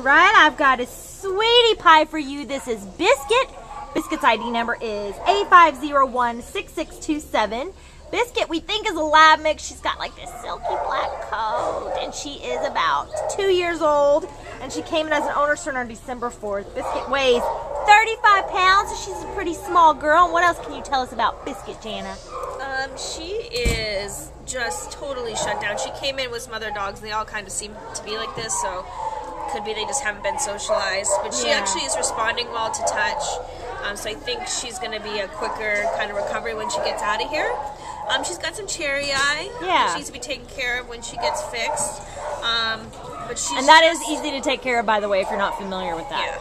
Right, I've got a sweetie pie for you. This is Biscuit. Biscuit's ID number is A5016627. Biscuit, we think is a lab mix. She's got like this silky black coat, and she is about two years old. And she came in as an owner surrender on December 4th. Biscuit weighs 35 pounds, so she's a pretty small girl. And what else can you tell us about Biscuit, Jana? Um, she is just totally shut down. She came in with some other dogs, and they all kind of seem to be like this, so could be they just haven't been socialized. But she Yeah. actually is responding well to touch, um, so I think she's going to be a quicker kind of recovery when she gets out of here. Um, she's got some cherry eye. Yeah. She needs to be taken care of when she gets fixed. Um, but she's And that is just- easy to take care of, by the way, if you're not familiar with that. Yeah.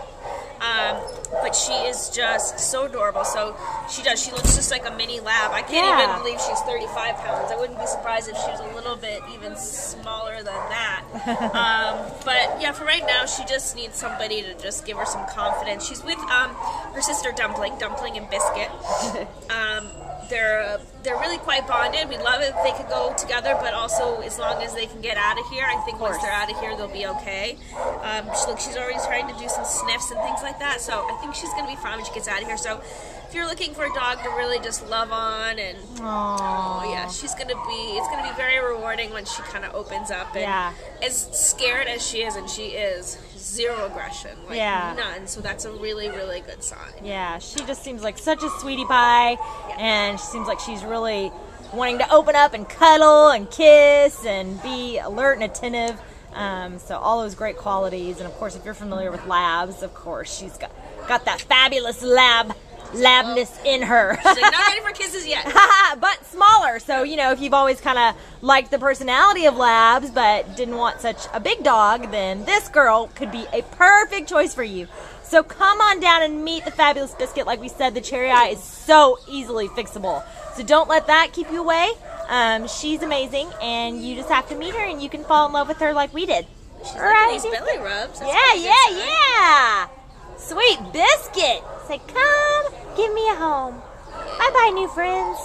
Um, but she is just so adorable. So she does. She looks just like a mini lab. I can't Yeah. even believe she's 35 pounds. I wouldn't be surprised if she was a little bit even smaller than that. Um, but yeah, for right now, she just needs somebody to just give her some confidence. She's with um, her sister Dumpling, Dumpling and Biscuit. Um, they're uh, they're really quite bonded. We'd love it if they could go together, but also as long as they can get out of here, I think once they're out of here, they'll be okay. Um, look, she's already trying to do some sniffs and things like that, so I think she's gonna be fine when she gets out of here. So if you're looking for a dog to really just love on and Aww. Oh yeah, she's gonna be. It's gonna be very rewarding when she kind of opens up and Yeah. as scared as she is, and she is zero aggression, like Yeah. none. So that's a really, really good sign. Yeah, she just seems like such a sweetie pie, and she seems like she's really wanting to open up and cuddle and kiss and be alert and attentive. Um, so all those great qualities, and of course, if you're familiar with labs, of course, she's got got that fabulous lab labness in her. She's like, not ready for kisses yet. So, you know, if you've always kind of liked the personality of labs but didn't want such a big dog, then this girl could be a perfect choice for you. So come on down and meet the fabulous biscuit. Like we said, the cherry eye is so easily fixable. So don't let that keep you away. Um, she's amazing, and you just have to meet her, and you can fall in love with her like we did. She's All right, these belly rubs. That's Yeah, yeah, yeah. Sweet biscuit. Say, come, give me a home. Bye bye, new friends.